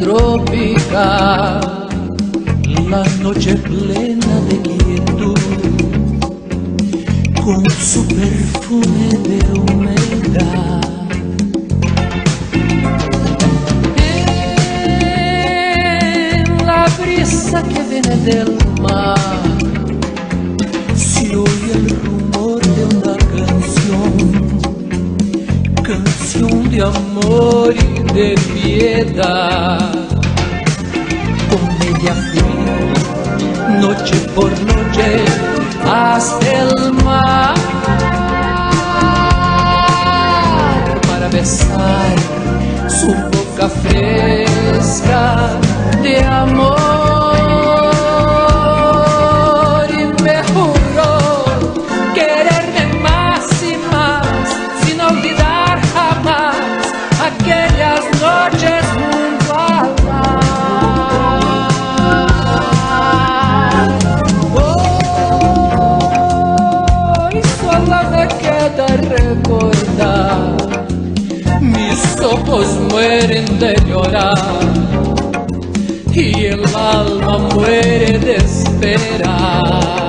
tropical, la noche plena de quietud, con su perfume de humedad. La brisa que viene del mar, canción de amor y de piedad. Comedia fría, noche por noche, solo me queda recordar, mis ojos mueren de llorar y el alma muere de esperar.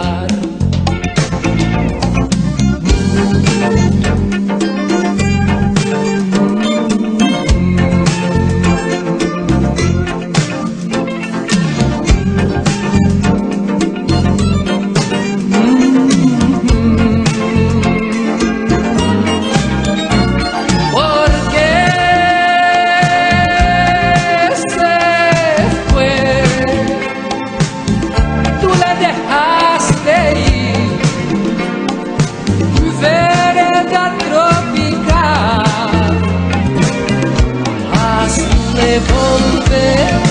le pompe